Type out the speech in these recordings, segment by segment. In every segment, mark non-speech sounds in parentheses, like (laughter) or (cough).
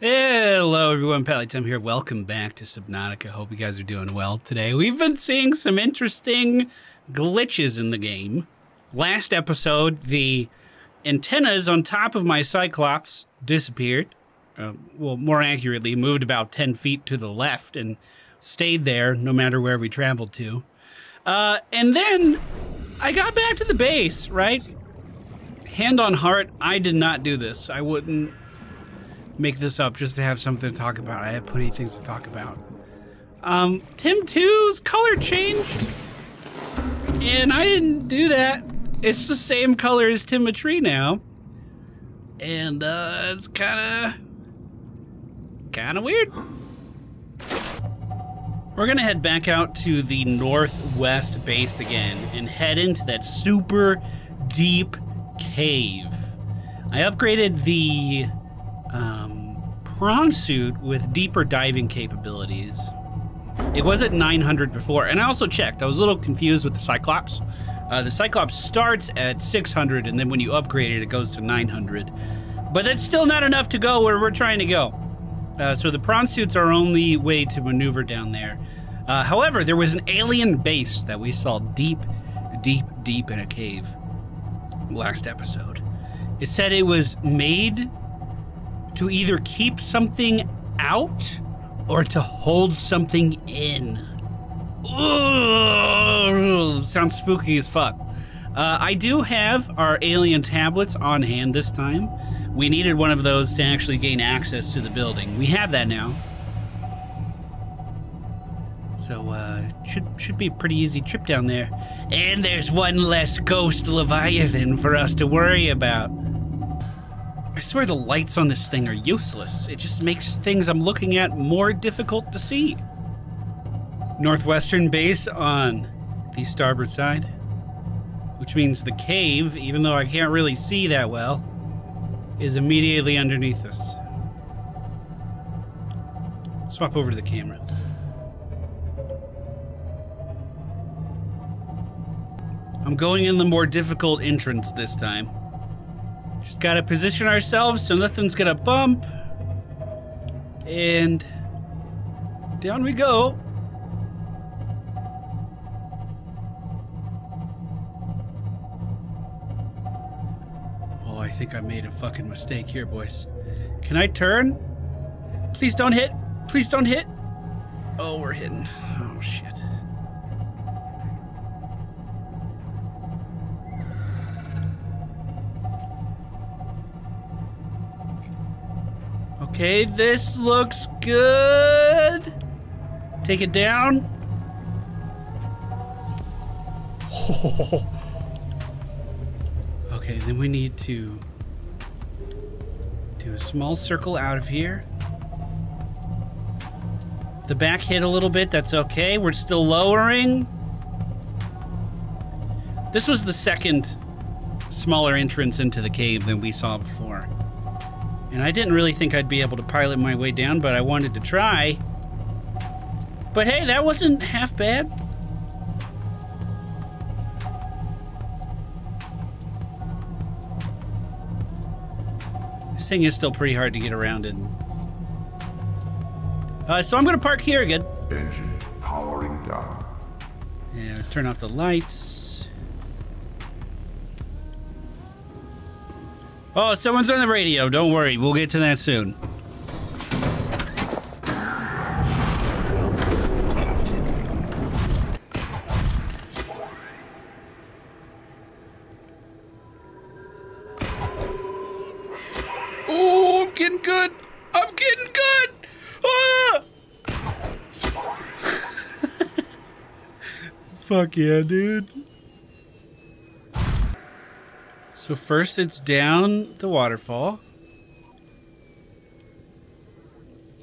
Hello, everyone. Pallytime here. Welcome back to Subnautica. Hope you guys are doing well today. We've been seeing some interesting glitches in the game. Last episode, the antennas on top of my Cyclops disappeared. Uh, well, more accurately, moved about 10 feet to the left and stayed there no matter where we traveled to. Uh, and then I got back to the base, right? Hand on heart, I did not do this. I wouldn't make this up just to have something to talk about. I have plenty of things to talk about. Um, Tim 2's color changed, and I didn't do that. It's the same color as Tim Tree now, and uh, it's kind of, kind of weird. We're gonna head back out to the northwest base again and head into that super deep cave. I upgraded the prawn suit with deeper diving capabilities. It was at 900 before, and I also checked. I was a little confused with the Cyclops. Uh, the Cyclops starts at 600, and then when you upgrade it, it goes to 900. But that's still not enough to go where we're trying to go. Uh, so the prawn suit's our only way to maneuver down there. Uh, however, there was an alien base that we saw deep, deep, deep in a cave last episode. It said it was made to either keep something out or to hold something in. Ugh, sounds spooky as fuck. Uh, I do have our alien tablets on hand this time. We needed one of those to actually gain access to the building. We have that now. So uh, should should be a pretty easy trip down there. And there's one less ghost Leviathan for us to worry about. I swear the lights on this thing are useless. It just makes things I'm looking at more difficult to see. Northwestern base on the starboard side, which means the cave, even though I can't really see that well, is immediately underneath us. Swap over to the camera. I'm going in the more difficult entrance this time. Just gotta position ourselves so nothing's gonna bump. And down we go. Oh, I think I made a fucking mistake here, boys. Can I turn? Please don't hit. Please don't hit. Oh, we're hitting. Oh, shit. Okay, this looks good. Take it down. Okay, then we need to do a small circle out of here. The back hit a little bit, that's okay. We're still lowering. This was the second smaller entrance into the cave than we saw before. And I didn't really think I'd be able to pilot my way down, but I wanted to try. But hey, that wasn't half bad. This thing is still pretty hard to get around in. Uh, so I'm going to park here again. Engine powering down. Yeah, turn off the lights. Oh, someone's on the radio. Don't worry. We'll get to that soon. Oh, I'm getting good. I'm getting good. Ah! (laughs) Fuck yeah, dude. So first it's down the waterfall.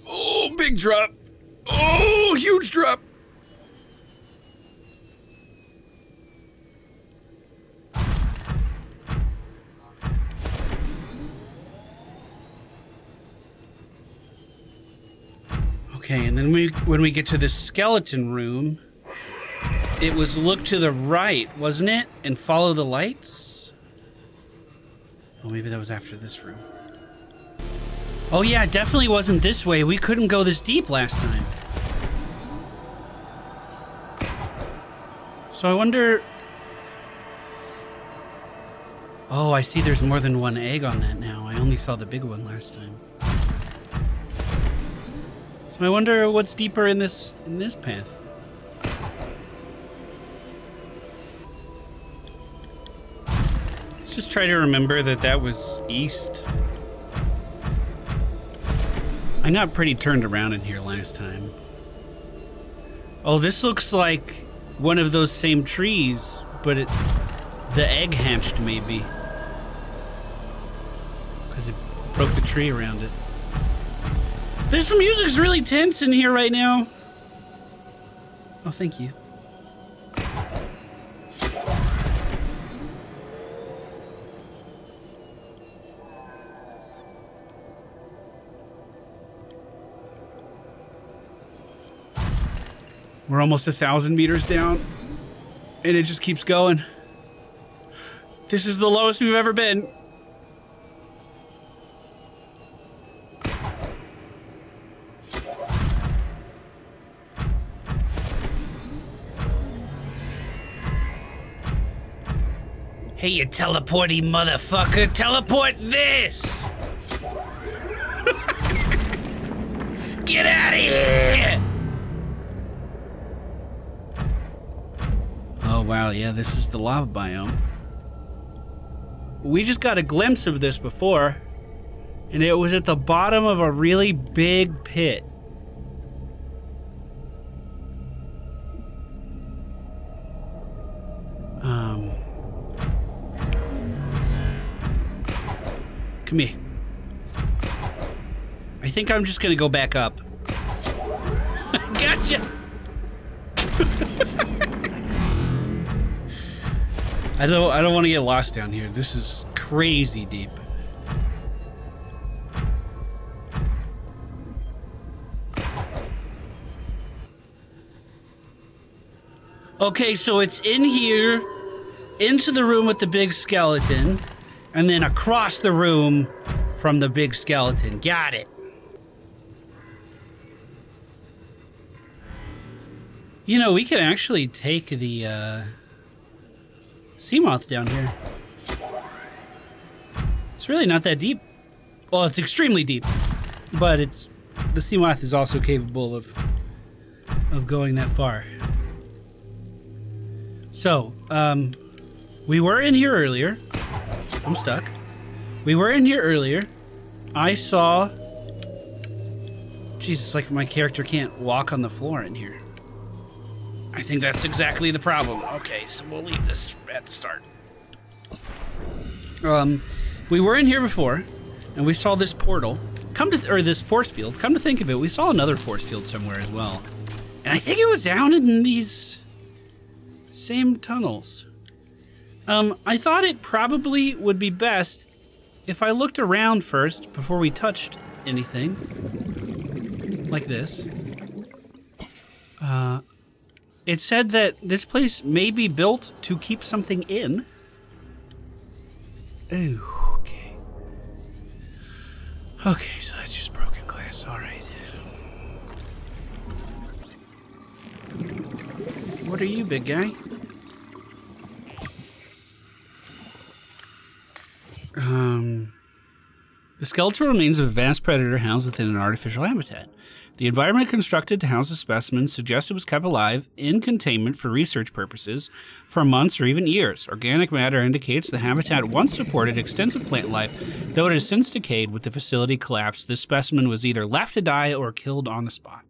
Oh, big drop. Oh, huge drop. Okay, and then we when we get to the skeleton room, it was look to the right, wasn't it? And follow the lights? Oh, maybe that was after this room. Oh yeah, it definitely wasn't this way. We couldn't go this deep last time. So I wonder... Oh, I see there's more than one egg on that now. I only saw the big one last time. So I wonder what's deeper in this in this path. Just try to remember that that was east. I got pretty turned around in here last time. Oh, this looks like one of those same trees, but it the egg hatched maybe. Because it broke the tree around it. This music's really tense in here right now. Oh, thank you. We're almost a thousand meters down, and it just keeps going. This is the lowest we've ever been. Hey, you teleporty motherfucker, teleport this! (laughs) Get out of here! Wow, yeah, this is the lava biome. We just got a glimpse of this before, and it was at the bottom of a really big pit. Um. Come here. I think I'm just gonna go back up. (laughs) gotcha! (laughs) I don't I don't want to get lost down here. This is crazy deep. Okay, so it's in here, into the room with the big skeleton, and then across the room from the big skeleton. Got it. You know, we could actually take the, uh, Seamoth down here. It's really not that deep. Well, it's extremely deep, but it's the Seamoth is also capable of of going that far. So, um, we were in here earlier. I'm stuck. We were in here earlier. I saw. Jesus, like my character can't walk on the floor in here. I think that's exactly the problem. Okay, so we'll leave this at the start. Um, we were in here before, and we saw this portal. Come to, th or this force field. Come to think of it, we saw another force field somewhere as well. And I think it was down in these same tunnels. Um, I thought it probably would be best if I looked around first before we touched anything. Like this. Uh, it said that this place may be built to keep something in. Oh, okay. Okay, so that's just broken glass. All right. What are you, big guy? Um, the skeletal remains of a vast predator housed within an artificial habitat. The environment constructed to house the specimen suggests it was kept alive in containment for research purposes for months or even years. Organic matter indicates the habitat once supported extensive plant life, though it has since decayed with the facility collapse. This specimen was either left to die or killed on the spot.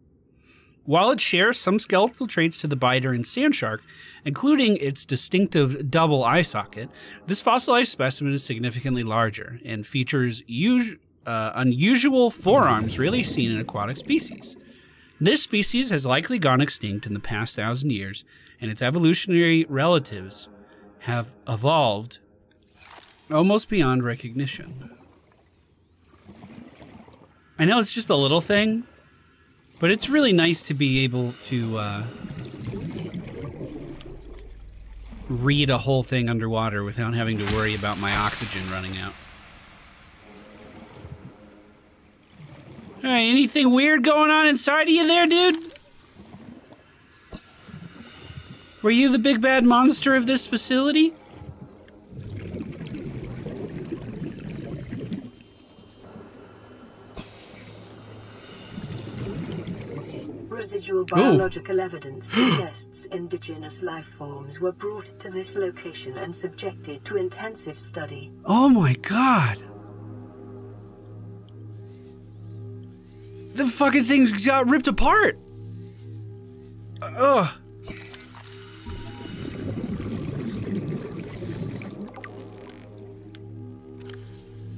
While it shares some skeletal traits to the biter and sand shark, including its distinctive double eye socket, this fossilized specimen is significantly larger and features uh, unusual forearms rarely seen in aquatic species. This species has likely gone extinct in the past thousand years, and its evolutionary relatives have evolved almost beyond recognition. I know it's just a little thing, but it's really nice to be able to uh, read a whole thing underwater without having to worry about my oxygen running out. All right, anything weird going on inside of you there, dude? Were you the big bad monster of this facility? Residual biological evidence suggests (gasps) indigenous life forms were brought to this location and subjected to intensive study. Oh my god. The fucking thing got ripped apart. Ugh.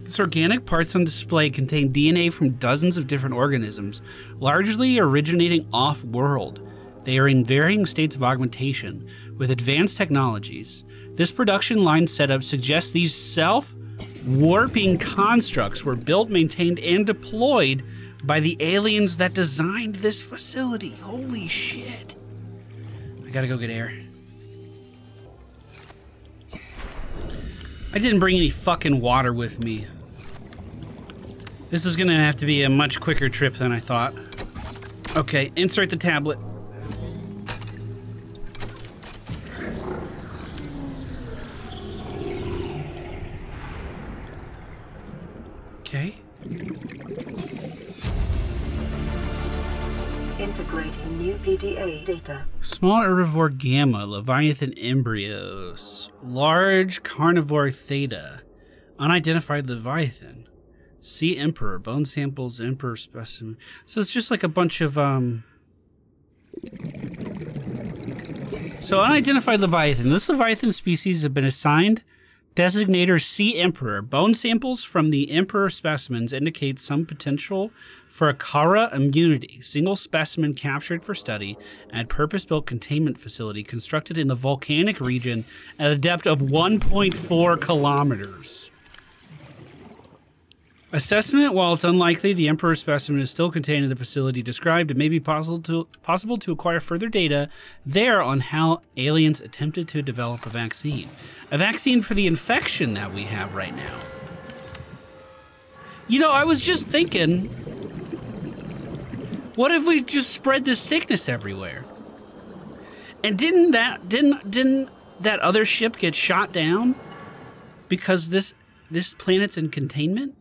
Its organic parts on display contain DNA from dozens of different organisms, largely originating off world. They are in varying states of augmentation with advanced technologies. This production line setup suggests these self warping constructs were built, maintained, and deployed by the aliens that designed this facility. Holy shit. I gotta go get air. I didn't bring any fucking water with me. This is gonna have to be a much quicker trip than I thought. Okay, insert the tablet. Data. Small herbivore gamma, leviathan embryos, large carnivore theta, unidentified leviathan, sea emperor, bone samples, emperor specimen. So it's just like a bunch of um. So unidentified leviathan. This leviathan species have been assigned designator Sea Emperor. Bone samples from the Emperor specimens indicate some potential for a Kharaa immunity. Single specimen captured for study at purpose-built containment facility constructed in the volcanic region at a depth of 1.4 kilometers. Assessment: While it's unlikely the Emperor specimen is still contained in the facility described, it may be possible to possible to acquire further data there on how aliens attempted to develop a vaccine, a vaccine for the infection that we have right now. You know, I was just thinking, what if we just spread this sickness everywhere? And didn't that didn't didn't that other ship get shot down because this this planet's in containment?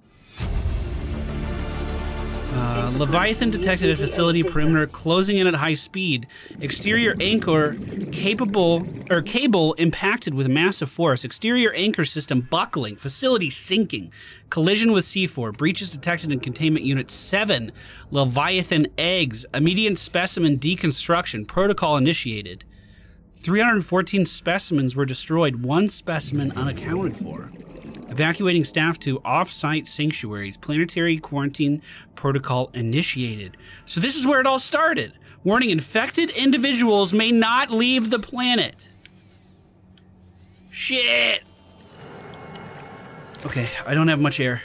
Uh, Leviathan detected at facility perimeter closing in at high speed. Exterior anchor capable or cable impacted with massive force. Exterior anchor system buckling. Facility sinking. Collision with C4. Breaches detected in containment unit 7. Leviathan eggs. Immediate specimen deconstruction. Protocol initiated. 314 specimens were destroyed. One specimen unaccounted for evacuating staff to off-site sanctuaries. Planetary quarantine protocol initiated. So this is where it all started. Warning, infected individuals may not leave the planet. Shit. Okay, I don't have much air.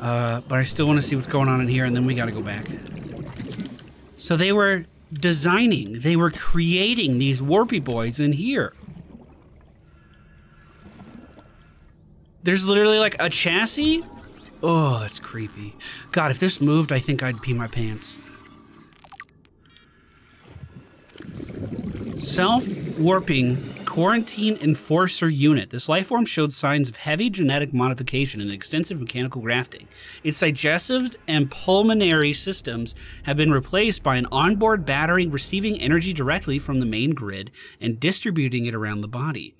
Uh, but I still want to see what's going on in here, and then we got to go back. So they were designing, they were creating these warpy boys in here. There's literally like a chassis. Oh, that's creepy. God, if this moved, I think I'd pee my pants. Self-warping quarantine enforcer unit. This life form showed signs of heavy genetic modification and extensive mechanical grafting. Its digestive and pulmonary systems have been replaced by an onboard battery receiving energy directly from the main grid and distributing it around the body.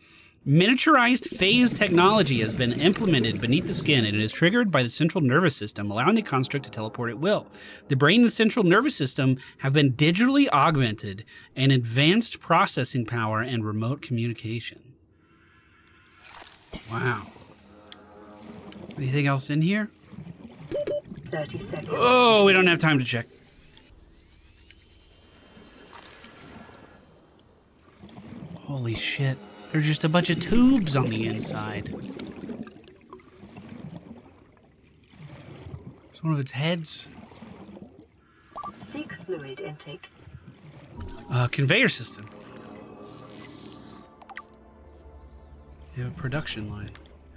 Miniaturized phase technology has been implemented beneath the skin and it is triggered by the central nervous system, allowing the construct to teleport at will. The brain and central nervous system have been digitally augmented and advanced processing power and remote communication. Wow. Anything else in here? 30 seconds. Oh, we don't have time to check. Holy shit. There's just a bunch of tubes on the inside. It's one of its heads. Seek fluid intake. Uh, conveyor system. You have a production line.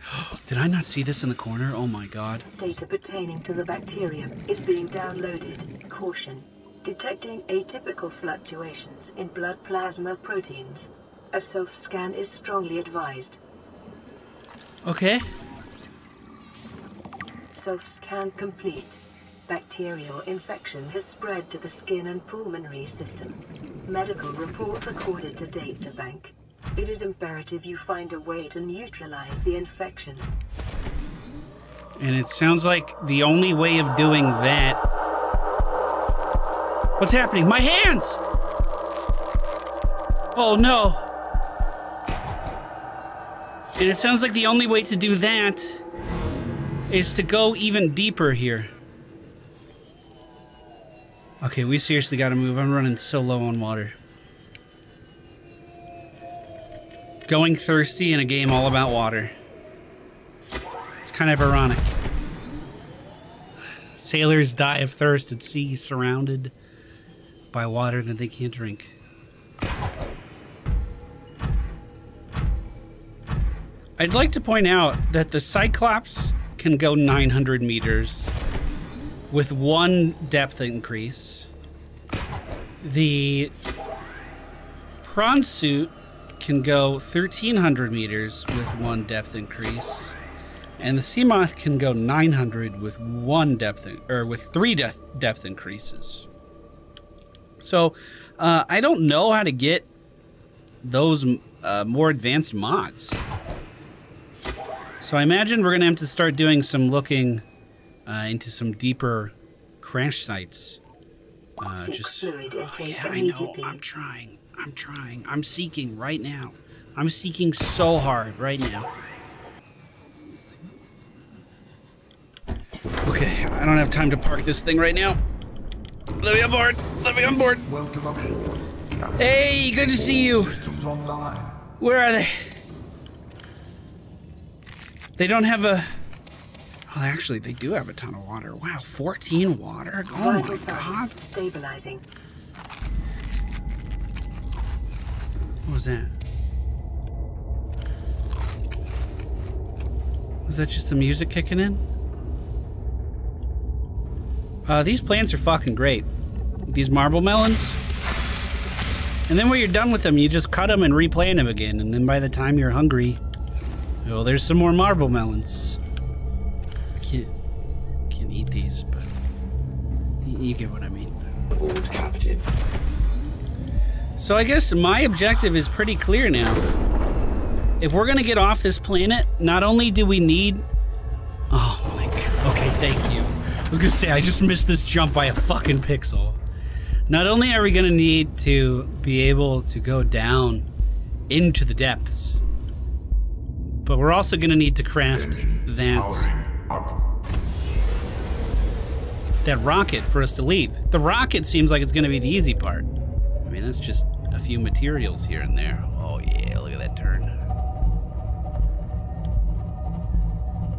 (gasps) Did I not see this in the corner? Oh my god. Data pertaining to the bacterium is being downloaded. Caution. Detecting atypical fluctuations in blood plasma proteins. A self-scan is strongly advised. Okay. Self-scan complete. Bacterial infection has spread to the skin and pulmonary system. Medical report recorded to databank. It is imperative you find a way to neutralize the infection. And it sounds like the only way of doing that. What's happening? My hands! Oh no. And it sounds like the only way to do that is to go even deeper here. Okay, we seriously gotta move. I'm running so low on water. Going thirsty in a game all about water. It's kind of ironic. Sailors die of thirst at sea, surrounded by water that they can't drink. I'd like to point out that the Cyclops can go 900 meters with one depth increase. The prawn suit can go 1300 meters with one depth increase. And the Seamoth can go 900 with one depth, in- or with three depth, depth increases. So, uh, I don't know how to get those uh, more advanced mods. So I imagine we're gonna have to start doing some looking uh, into some deeper crash sites. Uh, just fluid intake yeah, I know. I'm trying. I'm trying. I'm seeking right now. I'm seeking so hard right now. Okay, I don't have time to park this thing right now. Let me on board. Let me on board. Welcome aboard. Hey, good to see you. Where are they? They don't have a. Oh, actually, they do have a ton of water. Wow, 14 water? Oh my god. stabilizing. What was that? Was that just the music kicking in? Uh, these plants are fucking great. These marble melons. And then when you're done with them, you just cut them and replant them again. And then by the time you're hungry, well, there's some more marble melons. Can't, can't eat these, but you get what I mean. Aboard, Captain. So I guess my objective is pretty clear now. If we're gonna get off this planet, not only do we need. Oh my god. Okay, thank you. I was gonna say, I just missed this jump by a fucking pixel. Not only are we gonna need to be able to go down into the depths, but we're also gonna need to craft that that rocket for us to leave. The rocket seems like it's going to be the easy part. I mean, that's just a few materials here and there. Oh, yeah, look at that turn.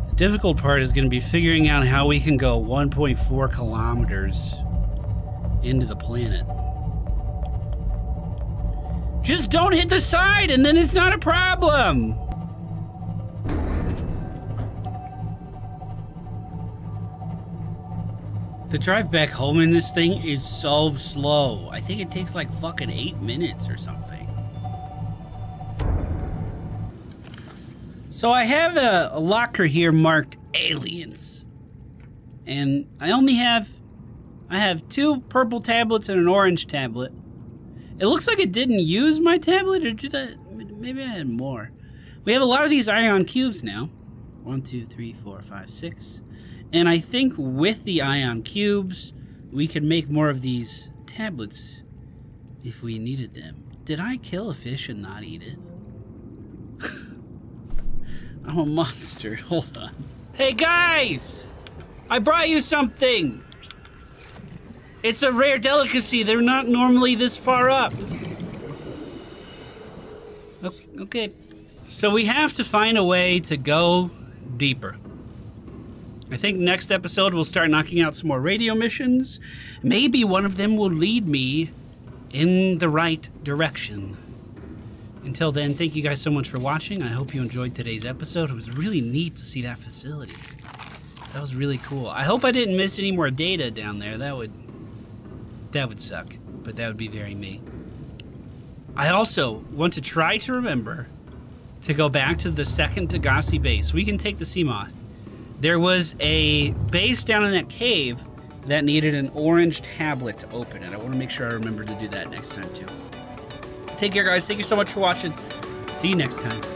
The difficult part is going to be figuring out how we can go 1.4 kilometers into the planet. Just don't hit the side and then it's not a problem. The drive back home in this thing is so slow. I think it takes like fucking eight minutes or something. So I have a, a locker here marked aliens. And I only have I have two purple tablets and an orange tablet. It looks like it didn't use my tablet or did I maybe I had more. We have a lot of these ion cubes now. One, two, three, four, five, six. And I think with the ion cubes, we could make more of these tablets if we needed them. Did I kill a fish and not eat it? (laughs) I'm a monster. (laughs) Hold on. Hey guys! I brought you something! It's a rare delicacy. They're not normally this far up. Okay. So we have to find a way to go deeper. I think next episode we'll start knocking out some more radio missions. Maybe one of them will lead me in the right direction. Until then, thank you guys so much for watching. I hope you enjoyed today's episode. It was really neat to see that facility. That was really cool. I hope I didn't miss any more data down there. That would that would suck, but that would be very me. I also want to try to remember to go back to the second Degasi base. We can take the Seamoth. There was a base down in that cave that needed an orange tablet to open it. I want to make sure I remember to do that next time too. Take care, guys. Thank you so much for watching. See you next time.